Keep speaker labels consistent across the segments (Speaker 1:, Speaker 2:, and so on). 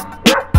Speaker 1: Yeah.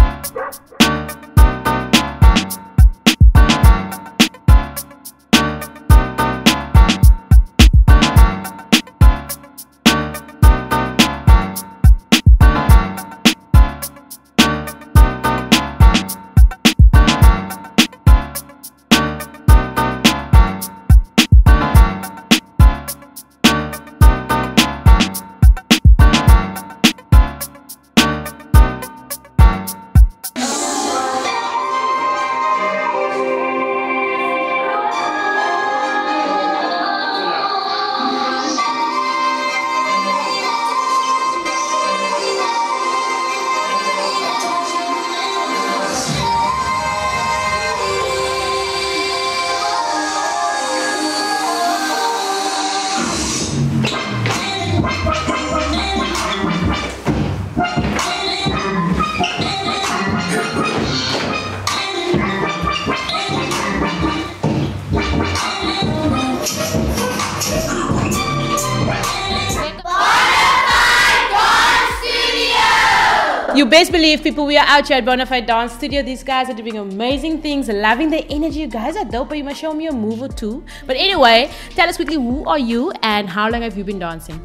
Speaker 1: You best believe people we are out here at Bonafide Dance Studio. These guys are doing amazing things, loving the energy. You guys are dope, but you must show me a move or two. But anyway, tell us quickly who are you and how long have you been dancing?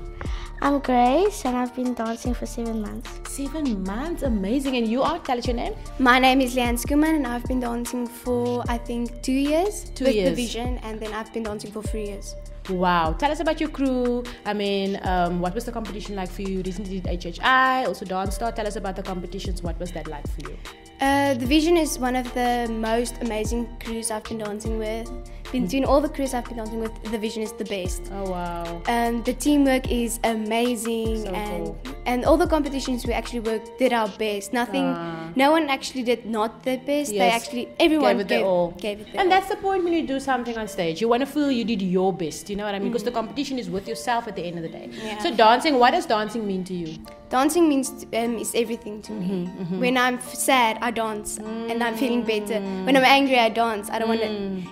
Speaker 2: I'm Grace and I've been dancing for seven months.
Speaker 1: Seven months, amazing. And you are? Tell us your name.
Speaker 3: My name is Leanne Skuman and I've been dancing for I think two years
Speaker 1: Two
Speaker 3: with
Speaker 1: years.
Speaker 3: the Vision and then I've been dancing for three years.
Speaker 1: Wow. Tell us about your crew. I mean, um, what was the competition like for you? Recently did HHI, also Dance Star. Tell us about the competitions. What was that like for you?
Speaker 3: Uh, the Vision is one of the most amazing crews I've been dancing with. Between all the crews I've been dancing with, the Vision is the best.
Speaker 1: Oh wow.
Speaker 3: Um, the teamwork is amazing
Speaker 1: So
Speaker 3: and
Speaker 1: cool.
Speaker 3: and all the competitions we actually worked did our best. Nothing,
Speaker 1: Ah.
Speaker 3: No one actually did not their best. They actually everyone
Speaker 1: gave it their
Speaker 3: gave,
Speaker 1: all.
Speaker 3: gave it
Speaker 1: and
Speaker 3: all.
Speaker 1: that's the point when you do something on stage. You want to feel you did your best. You know what I mean? Because the competition is with yourself at the end of the day.
Speaker 3: Yeah.
Speaker 1: So dancing, what does dancing mean to you?
Speaker 3: Dancing means um, is everything to me.
Speaker 1: Mm-hmm,
Speaker 3: When I'm f- sad, I dance, and I'm feeling better.
Speaker 1: Mm.
Speaker 3: When I'm angry, I dance. I don't want to.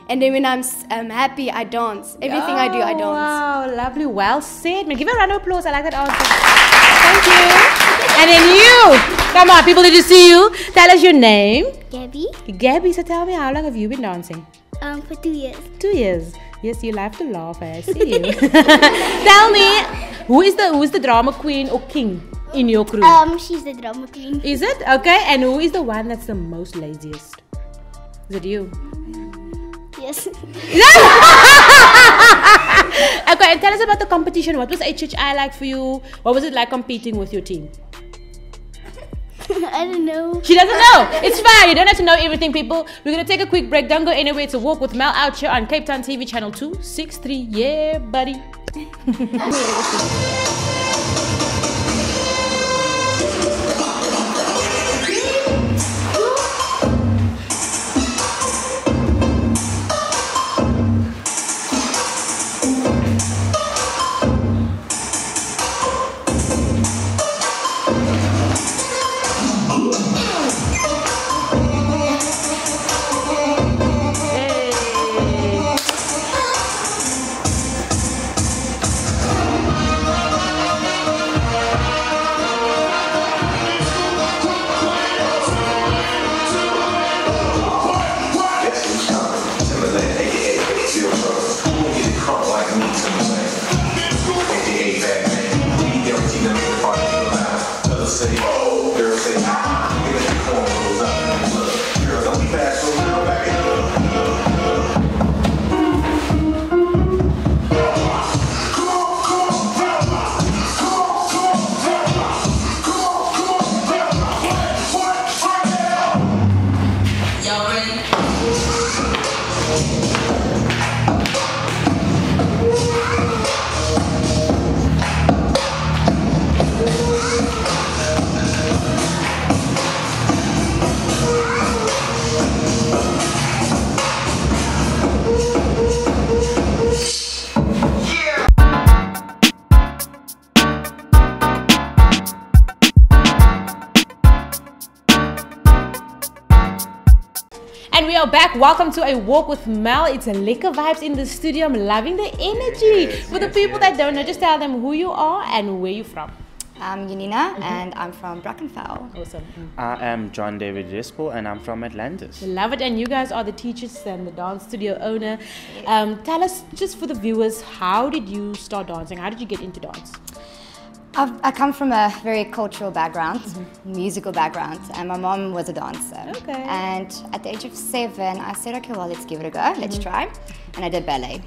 Speaker 3: And then when I'm um, happy, I dance. Everything I do, I
Speaker 1: Oh,
Speaker 3: dance.
Speaker 1: Wow, lovely. Well said. Give a round of applause. I like that answer. Thank you. And then you. Come on, people need to see you. Tell us your name.
Speaker 2: Gabby,
Speaker 1: Gabby, so tell me, how long have you been dancing?
Speaker 2: um, for two years.
Speaker 1: Two years. Yes, you love to laugh. I see you. tell me, who is the who is the drama queen or king in your crew?
Speaker 2: Um, she's the drama queen.
Speaker 1: Is it okay? And who is the one that's the most laziest? Is it you?
Speaker 2: Yes.
Speaker 1: Okay, and tell us about the competition. What was HHI like for you? What was it like competing with your team?
Speaker 2: I don't know.
Speaker 1: She doesn't know. It's fine. You don't have to know everything, people. We're gonna take a quick break. Don't go anywhere. It's a walk with Mel out here on Cape Town TV channel 263. Yeah, buddy. And we are back. Welcome to a walk with Mel. It's a liquor vibes in the studio. I'm loving the energy.
Speaker 4: Yes,
Speaker 1: For the people
Speaker 4: yes.
Speaker 1: that don't know, just tell them who you are and where you're from.
Speaker 5: I'm Yanina and I'm from Brackenfell.
Speaker 1: Awesome. Mm.
Speaker 6: I am John David Rispel and I'm from Atlantis.
Speaker 1: Love it. And you guys are the teachers and the dance studio owner. Um, tell us, just for the viewers, how did you start dancing? How did you get into dance?
Speaker 5: I've, I come from a very cultural background, mm-hmm. musical background, and my mom was a dancer.
Speaker 1: Okay.
Speaker 5: And at the age of seven, I said, okay, well, let's give it a go, let's mm-hmm. try. And I did ballet.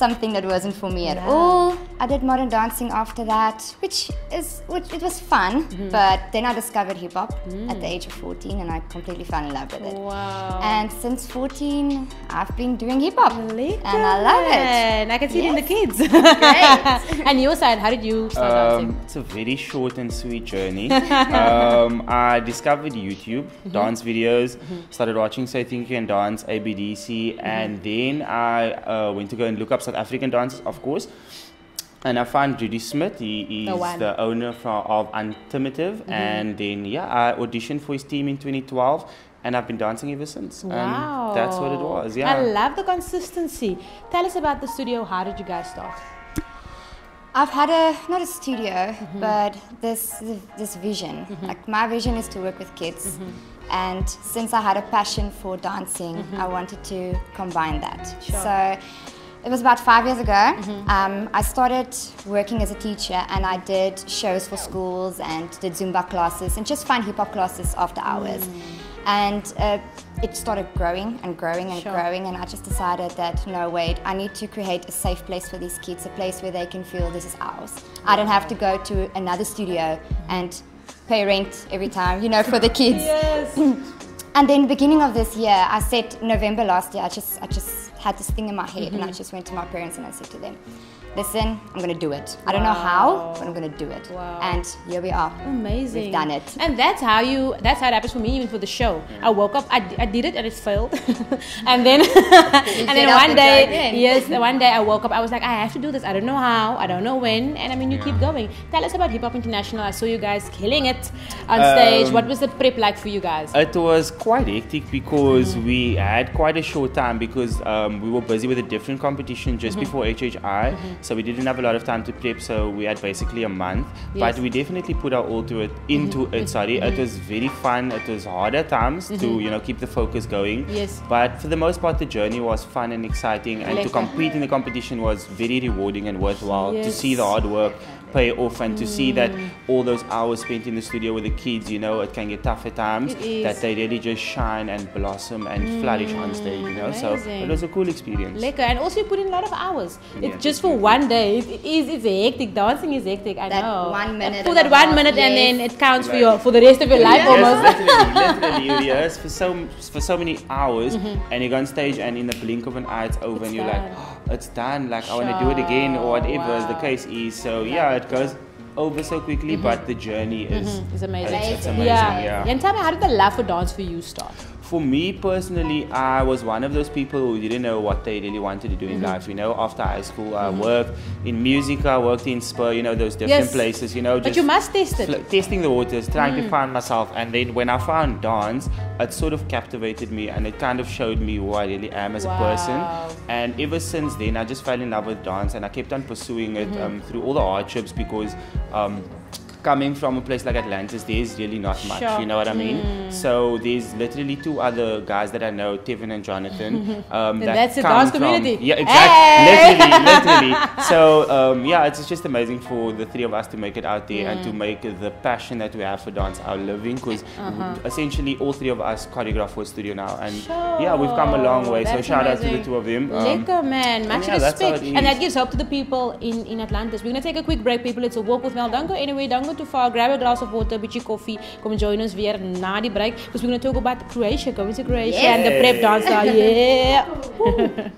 Speaker 5: Something that wasn't for me at all. I did modern dancing after that, which is which it was fun. But then I discovered hip hop at the age of 14, and I completely fell in love with it.
Speaker 1: Wow.
Speaker 5: And since 14, I've been doing hip hop, and I love it.
Speaker 1: And I can see it in the kids.
Speaker 5: Great.
Speaker 1: and your side, how did you start dancing?
Speaker 6: Um, it's a very short and sweet journey. um, I discovered YouTube,
Speaker 1: Mm-hmm.
Speaker 6: dance videos, started watching Say Think You Can Dance, ABDC,
Speaker 1: Mm-hmm.
Speaker 6: and then I uh, went to go and look up South African dancers, of course. And I found Judy Smith. He
Speaker 1: The
Speaker 6: is
Speaker 1: one.
Speaker 6: the owner from, of Untimitive. Mm-hmm. And then, yeah, I auditioned for his team in 2012. And I've been dancing ever since.
Speaker 1: Wow.
Speaker 6: And that's what it was, yeah.
Speaker 1: I love the consistency. Tell us about the studio. How did you guys start?
Speaker 5: I've had a not a studio, mm-hmm. but this this vision. Mm-hmm. Like my vision is to work with kids, and since I had a passion for dancing, I wanted to combine that. So. It was about five years ago. Um, I started working as a teacher and I did shows for schools and did Zumba classes and just fun hip hop classes after hours. And uh, it started growing and growing and
Speaker 1: Sure.
Speaker 5: growing and I just decided that no wait I need to create a safe place for these kids a place where they can feel this is ours I don't have to go to another studio and pay rent every time you know for the kids
Speaker 1: Yes.
Speaker 5: and then beginning of this year I said November last year I just I just had this thing in my head and I mm-hmm. just went to my parents and I said to them listen I'm gonna do it I don't know how but I'm gonna do it
Speaker 1: Wow.
Speaker 5: and here we are
Speaker 1: Amazing.
Speaker 5: We've done it.
Speaker 1: And that's how you, that's how it happens for me, even for the show. I woke up, I, I did it and it failed. and then, and then one day, yes, one day I woke up, I was like, I have to do this. I don't know how, I don't know when. And I mean, you keep going. Tell us about Hip Hop International. I saw you guys killing it on stage.
Speaker 6: Um,
Speaker 1: What was the prep like for you guys?
Speaker 6: It was quite hectic because
Speaker 1: Mm-hmm.
Speaker 6: we had quite a short time because um, we were busy with a different competition just
Speaker 1: Mm-hmm.
Speaker 6: before HHI, so we didn't have a lot of time to prep. So we had basically a month,
Speaker 1: Yes. Mm-hmm.
Speaker 6: but we definitely put our all to it into it. Sorry, it was very fun. It was hard at times to you know keep the focus going.
Speaker 1: Yes.
Speaker 6: but for the most part, the journey was fun and exciting, and to compete in the competition was very rewarding and worthwhile.
Speaker 1: Yes.
Speaker 6: To see the hard work pay off and to see that
Speaker 1: Mm.
Speaker 6: all those hours spent in the studio with the kids, you know, it can get tough at times. That they really just shine and blossom and flourish on stage, you know. So it was a cool experience.
Speaker 1: Lekker. And also you put in a lot of hours.
Speaker 6: Yeah,
Speaker 1: it's just for one day. It, it is it's hectic. Dancing is hectic. I
Speaker 5: That
Speaker 1: know.
Speaker 5: one minute
Speaker 1: For that one
Speaker 5: half,
Speaker 1: minute and then it counts for your for the rest of your life
Speaker 6: Yes,
Speaker 1: almost.
Speaker 6: literally, literally, you rehearse for so for so many hours, and you go on stage, and in the blink of an eye, it's over,
Speaker 1: Mm-hmm. It's
Speaker 6: and you're
Speaker 1: done.
Speaker 6: like, oh, it's done. Like I want to do it again, or whatever the case is. So yeah, it goes over so quickly, but mm-hmm. the journey is mm-hmm.
Speaker 1: It's amazing.
Speaker 6: It's, it's amazing.
Speaker 1: Yeah.
Speaker 6: yeah.
Speaker 1: And tell me, how did the love for dance for you start?
Speaker 6: For me personally, I was one of those people who didn't know what they really wanted to do in
Speaker 1: Mm-hmm.
Speaker 6: life. You know, after high school, I worked in music, I worked in Spur, you know, those different
Speaker 1: Yes.
Speaker 6: places, you know.
Speaker 1: But
Speaker 6: just
Speaker 1: you must test it.
Speaker 6: fl- testing the waters, trying
Speaker 1: Mm.
Speaker 6: to find myself. And then when I found dance, it sort of captivated me and it kind of showed me who I really am as a person.
Speaker 1: Wow.
Speaker 6: And ever since then, I just fell in love with dance and I kept on pursuing it
Speaker 1: Mm-hmm.
Speaker 6: um, through all the hardships because. Um, Coming from a place like Atlantis, there's really not much,
Speaker 1: Sure.
Speaker 6: you know what I mean?
Speaker 1: Mm.
Speaker 6: So there's literally two other guys that I know, Tevin and Jonathan. Um,
Speaker 1: And
Speaker 6: that
Speaker 1: that's the dance
Speaker 6: from-
Speaker 1: community.
Speaker 6: Yeah,
Speaker 1: Hey!
Speaker 6: exactly. Literally, literally. So um, yeah, it's just amazing for the three of us to make it out there and
Speaker 1: Mm.
Speaker 6: to make the passion that we have for dance our living. Because essentially, all three of us choreograph for a studio now, and yeah, we've come a long
Speaker 1: Sure,
Speaker 6: way. So
Speaker 1: that's
Speaker 6: shout out to the two of them. Um,
Speaker 1: Lekker man, much
Speaker 6: yeah,
Speaker 1: respect. And that gives hope to the people in, in Atlantis. We're gonna take a quick break, people. It's a walk with Mel. Don't go anywhere, don't too far. Grab a glass of water, bietjie coffee. Come join us weer na die break. Because we're gonna talk about Croatia, going to Croatia and the prep dance. Yeah.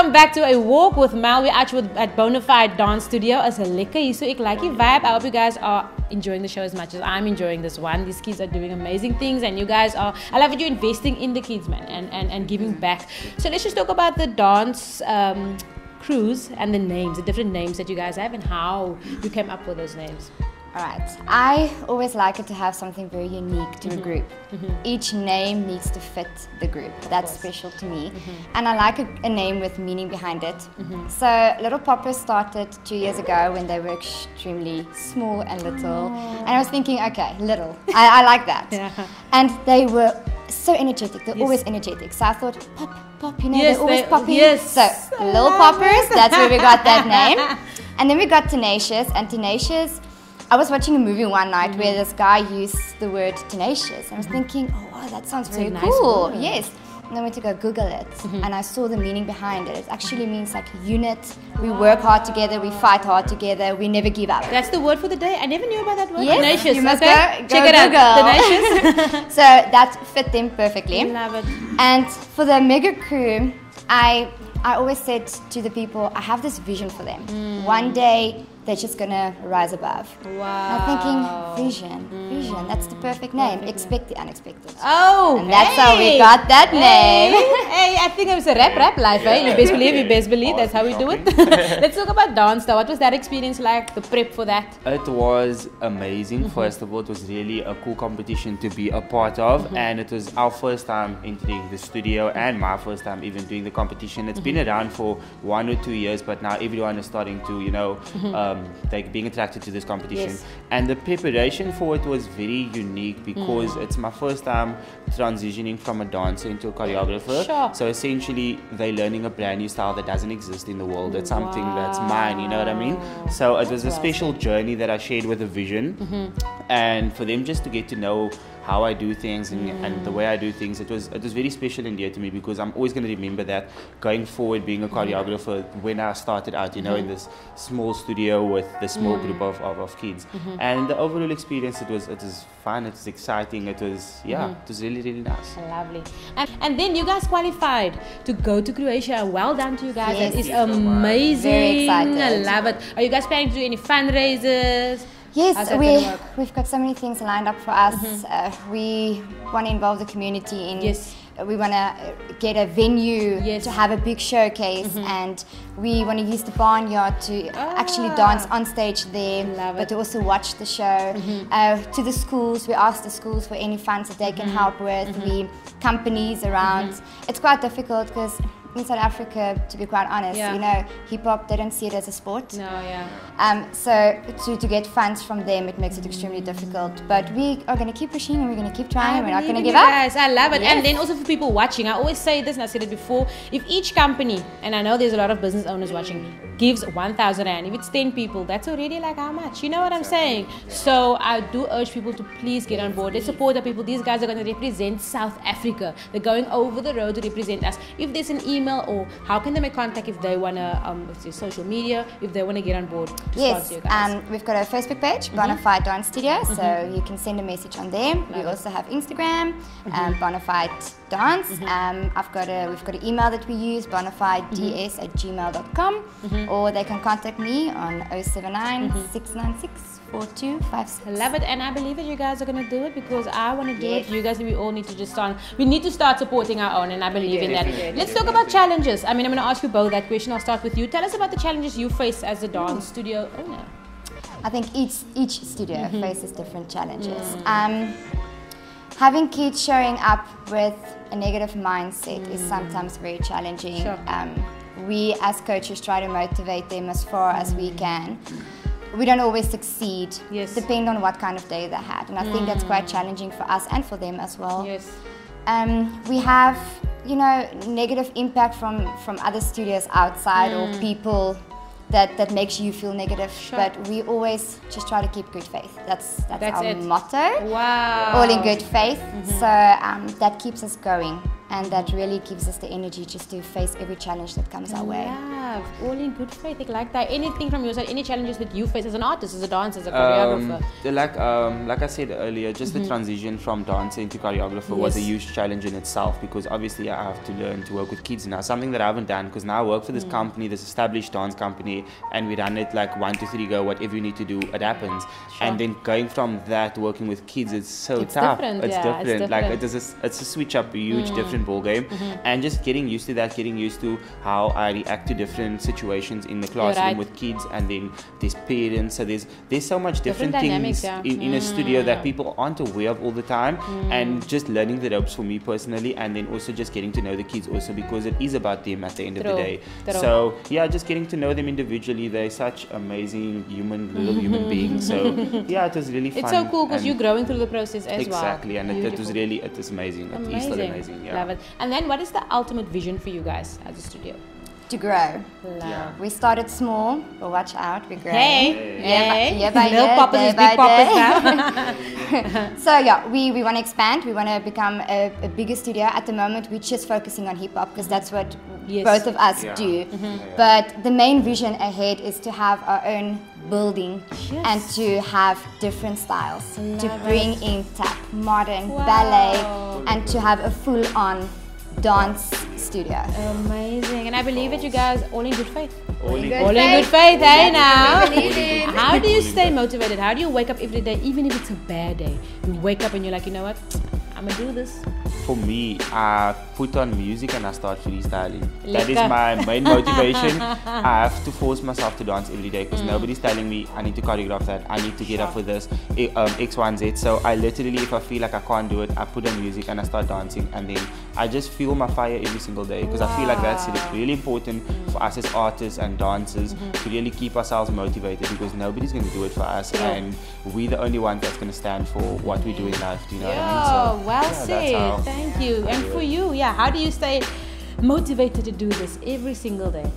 Speaker 1: Welcome back to a walk with Mel. We're actually at Bonafide Dance Studio as a lekker so ik like your vibe. I hope you guys are enjoying the show as much as I'm enjoying this one. These kids are doing amazing things and you guys are I love that you're investing in the kids man and, and, and giving back. So let's just talk about the dance um, crews and the names, the different names that you guys have and how you came up with those names.
Speaker 5: Alright, I always like it to have something very unique to a mm-hmm. group. Mm-hmm. Each name needs to fit the group. That's special to me. Mm-hmm. And I like a, a name with meaning behind it. So Little Poppers started two years ago when they were extremely small and little. Oh. And I was thinking, okay, little. I, I like that.
Speaker 1: Yeah.
Speaker 5: And they were so energetic. They're always energetic. So I thought, pop, pop, you know,
Speaker 1: Yes,
Speaker 5: they're always
Speaker 1: they-
Speaker 5: popping.
Speaker 1: yes.
Speaker 5: So Little Poppers, that's where we got that name. And then we got Tenacious, and Tenacious, I was watching a movie one night where mm-hmm. this guy used the word tenacious. And I was mm-hmm. thinking, oh, wow, that sounds very
Speaker 1: nice
Speaker 5: cool.
Speaker 1: word.
Speaker 5: Yes. And then I went to go Google it, mm-hmm. and I saw the meaning behind it. It actually means like unit. We work hard together, we fight hard together, we never give up.
Speaker 1: That's the word for the day. I never knew about that word.
Speaker 5: Yes,
Speaker 1: Tenacious.
Speaker 5: you must
Speaker 1: okay?
Speaker 5: go-
Speaker 1: Check
Speaker 5: go
Speaker 1: it out. Tenacious.
Speaker 5: so that fit them perfectly.
Speaker 1: Love it.
Speaker 5: And for the mega crew, I I always said to the people, I have this vision for them.
Speaker 1: Mm.
Speaker 5: One day they're just gonna rise above.
Speaker 1: Wow.
Speaker 5: I'm thinking vision, vision. That's the perfect hmm. name. Expect the unexpected.
Speaker 1: Oh,
Speaker 5: And that's how we got that
Speaker 1: Hey,
Speaker 5: name.
Speaker 1: hey, I think it was a rap rap life, eh? You best believe, you best believe. That's how we do it. Let's talk about dance though. What was that experience like? The prep for that?
Speaker 6: It was amazing. Mm-hmm. First of all, it was really a cool competition to be a part of, mm-hmm. and it was our first time entering the studio and my first time even doing the competition. It's been mm-hmm. around for one or two years, but now everyone is starting to, you know, um, Um, like being attracted to this competition.
Speaker 1: Yes.
Speaker 6: And the preparation for it was very unique because mm. it's my first time transitioning from a dancer into a choreographer.
Speaker 1: Sure.
Speaker 6: So essentially, they're learning a brand new style that doesn't exist in the world. It's something that's mine. You know what I mean? So it was a special journey that I shared with a vision, mm-hmm. And for them just to get to know how I do things and, and the way I do things, it was it was very special and dear to me because I'm always going to remember that going forward, being a choreographer when I started out, you know, in this small studio with the small mm. group of, of, of kids, mm-hmm. and the overall experience, it was it was fun, it was exciting, it was yeah, mm-hmm. it was really really nice.
Speaker 1: Lovely. And, and then you guys qualified to go to Croatia. Well done to you guys.
Speaker 5: Yes.
Speaker 1: That is
Speaker 6: Thank so
Speaker 1: amazing.
Speaker 5: Very excited.
Speaker 1: I love it. Are you guys planning to do any fundraisers?
Speaker 5: Yes, we, we've got so many things lined up for us. Uh, we want to involve the community in.
Speaker 1: Yes.
Speaker 5: uh, We want to uh, get a venue
Speaker 1: Yes.
Speaker 5: to have a big showcase, and we want to use the barnyard to actually dance on stage there,
Speaker 1: Love
Speaker 5: but
Speaker 1: it.
Speaker 5: to also watch the show. Uh, to the schools, we ask the schools for any funds that they can help with. We companies around. It's quite difficult because in South Africa, to be quite honest,
Speaker 1: Yeah.
Speaker 5: you know, hip hop they don't see it as a sport.
Speaker 1: No, yeah.
Speaker 5: Um, so to, to get funds from them, it makes it extremely difficult. But we are going to keep pushing and we're going to keep trying. and we're not going to give up.
Speaker 1: I love it. And then also for people watching, I always say this and I said it before. If each company, and I know there's a lot of business owners watching, gives 1,000 Rand, if it's 10 people, that's already like how much? You know what I'm saying? So I do urge people to please get on board. Let's support the people. These guys are going to represent South Africa. They're going over the road to represent us. If there's an email or how can they make contact if they want to, um, social media, if they want to get on board to
Speaker 5: Yes,
Speaker 1: sponsor you guys?
Speaker 5: um, we've got a Facebook page, Bonafide Dance Studio, so you can send a message on there. we also have Instagram, um, Bonafide Dance. Um, I've got a, we've got an email that we use, bonafideds at gmail.com, or they can contact me on 079 mm-hmm. 696 4256.
Speaker 1: I love it, and I believe that you guys are gonna do it because I want to do
Speaker 5: Yes.
Speaker 1: it. You guys, we all need to just start. We need to start supporting our own, and I believe in that.
Speaker 6: Definitely,
Speaker 1: Let's talk about challenges. I mean, I'm gonna ask you both that question. I'll start with you. Tell us about the challenges you face as a dance mm. studio owner.
Speaker 5: I think each each studio mm-hmm. faces different challenges. Mm. Um, having kids showing up with a negative mindset is mm. sometimes very challenging.
Speaker 1: Sure.
Speaker 5: Um, we as coaches try to motivate them as far as we can. We don't always succeed.
Speaker 1: Yes.
Speaker 5: Depend on what kind of day they had, and I think that's quite challenging for us and for them as well.
Speaker 1: Yes.
Speaker 5: Um, we have, you know, negative impact from from other studios outside or people that that makes you feel negative.
Speaker 1: Sure.
Speaker 5: But we always just try to keep good faith. That's that's,
Speaker 1: That's
Speaker 5: our
Speaker 1: it.
Speaker 5: motto.
Speaker 1: Wow.
Speaker 5: All in good faith. So um, that keeps us going. And that really gives us the energy just to face every challenge that comes our way.
Speaker 1: Love, all in good faith. I like that. Anything from your side? Any challenges that you face as an artist, as a dancer, as a
Speaker 6: Um,
Speaker 1: choreographer?
Speaker 6: the- like um, like I said earlier, just the transition from dancer into choreographer was a
Speaker 1: Mm-hmm.
Speaker 6: Huge challenge in itself because obviously I have to learn to work with kids now, something that I haven't done because now I work for
Speaker 1: Mm.
Speaker 6: this company, this established dance company, and we run it like one, two, three, go. Whatever you need to do, it happens. And then going from that working with kids, it's so
Speaker 1: It's
Speaker 6: tough.
Speaker 1: different,
Speaker 6: It's
Speaker 1: yeah, it's
Speaker 6: different. Like it is, a, it's a switch up, a huge
Speaker 1: Mm.
Speaker 6: different ball game,
Speaker 1: Mm-hmm.
Speaker 6: and just getting used to that, getting used to how I react to different situations in the classroom
Speaker 1: right.
Speaker 6: with kids, and then there's parents. So there's there's so much
Speaker 1: Different
Speaker 6: different, things
Speaker 1: yeah.
Speaker 6: in, in a studio
Speaker 1: Mm.
Speaker 6: that people aren't aware of all the time, and just learning the ropes for me personally, and then also just getting to know the kids also because it is about them at the end of the day.
Speaker 1: true.
Speaker 6: So yeah, just getting to know them individually. They're such amazing human little human beings. So yeah, it was really fun.
Speaker 1: It's so cool because you're growing through the process as well.
Speaker 6: exactly, and it, it was really it was amazing. It is still
Speaker 1: amazing.
Speaker 6: amazing. Yeah.
Speaker 1: Love it. And then, what is the ultimate vision for you guys as a studio?
Speaker 5: To grow.
Speaker 1: Love.
Speaker 5: We started small, but watch out, we're growing.
Speaker 1: Hey,
Speaker 5: Year by-
Speaker 1: hey,
Speaker 5: year by
Speaker 1: little
Speaker 5: year,
Speaker 1: poppers is big poppers
Speaker 5: day.
Speaker 1: now.
Speaker 5: So yeah, we, we want to expand. We want to become a, a bigger studio. At the moment, we're just focusing on hip hop because that's what
Speaker 1: Yes.
Speaker 5: both of us
Speaker 6: Yeah.
Speaker 5: do.
Speaker 1: Mm-hmm.
Speaker 5: But the main vision ahead is to have our own building
Speaker 1: Yes.
Speaker 5: and to have different styles. to bring
Speaker 1: it.
Speaker 5: in tap, modern,
Speaker 1: Wow.
Speaker 5: ballet, and to have a full-on dance studio.
Speaker 1: Amazing. And I believe that you guys all in good faith.
Speaker 6: All in
Speaker 1: All in good faith, hey now.
Speaker 5: believe.
Speaker 1: How do you stay motivated? How do you wake up every day, even if it's a bad day? You wake up and you're like, you know what? I'm gonna do this.
Speaker 6: For me, I put on music and I start freestyling. That is my main motivation. I have to force myself to dance every day
Speaker 1: Mm.
Speaker 6: because nobody's telling me I need to choreograph that, I need to get up for this, I- um, X, Y, and Z. So I literally, if I feel like I can't do it, I put on music and I start dancing, and then I just feel my fire every single day because I feel like that's
Speaker 1: it.
Speaker 6: It's really important for us as artists and dancers
Speaker 1: Mm-hmm.
Speaker 6: to really keep ourselves motivated because nobody's going to do it for us,
Speaker 1: Yeah.
Speaker 6: and we're the only ones that's going to stand for what we do in life. Do you know what I mean?
Speaker 1: Oh, well
Speaker 6: yeah,
Speaker 1: said. Thank you. And for you, yeah, how do you stay motivated to do this every single day?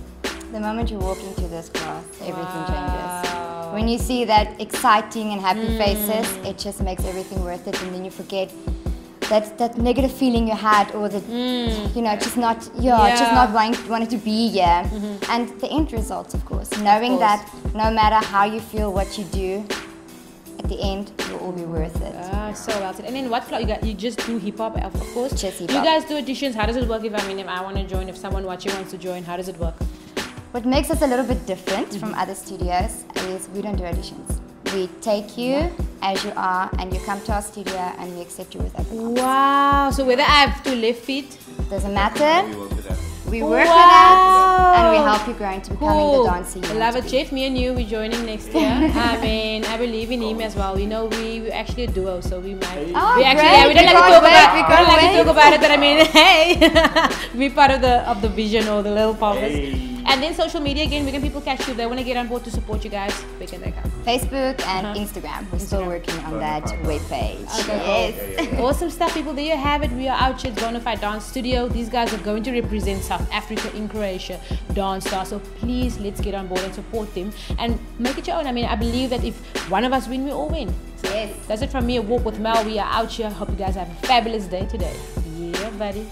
Speaker 5: The moment you walk into this class, everything
Speaker 1: Wow.
Speaker 5: changes. When you see that exciting and happy faces, it just makes everything worth it, and then you forget that that negative feeling you had, or the mm. you know just not yeah, just not wanting wanting to be here, mm-hmm. and the end results, of course, knowing
Speaker 1: course.
Speaker 5: that no matter how you feel, what you do, at the end, it will all be worth it.
Speaker 1: Ah, so well said. And then what cla- you got? You just do hip hop, of of course.
Speaker 5: Just hip
Speaker 1: You guys do auditions. How does it work? If I mean, if I want to join, if someone watching wants to join, how does it work?
Speaker 5: What makes us a little bit different from mm-hmm. other studios is we don't do auditions. We take you as you are, and you come to our studio, and we accept you with open arms.
Speaker 1: Wow. So whether I have two left feet,
Speaker 5: Doesn't matter.
Speaker 6: We work with that.
Speaker 5: We work
Speaker 1: Wow.
Speaker 5: with that, and we help you grow into becoming
Speaker 1: cool.
Speaker 5: the dancer you
Speaker 1: I love it,
Speaker 5: be.
Speaker 1: Jeff. Me and you, we're joining next year. I mean, I believe in him as well. You know, we we actually a duo, so we might.
Speaker 5: Oh,
Speaker 1: we actually,
Speaker 5: great.
Speaker 1: yeah, we don't
Speaker 5: We
Speaker 1: like to talk
Speaker 5: wait.
Speaker 1: about.
Speaker 5: We
Speaker 1: We don't like to talk about it, but I mean, hey, be part of the of the vision or the little poppers. And then social media again. Where can people catch you? They want to get on board to support you guys. Where can they come?
Speaker 5: Facebook and
Speaker 1: Uh-huh.
Speaker 5: Instagram. We're still working on that web page.
Speaker 1: Okay,
Speaker 5: yes.
Speaker 1: Awesome stuff, people. There you have it. We are out here at Bonafide Dance Studio. These guys are going to represent South Africa in Croatia Dance Star. So please, let's get on board and support them and make it your own. I mean, I believe that if one of us win, we all win.
Speaker 5: Yes.
Speaker 1: That's it from me. A walk with Mel. We are out here. Hope you guys have a fabulous day today. Yeah, buddy.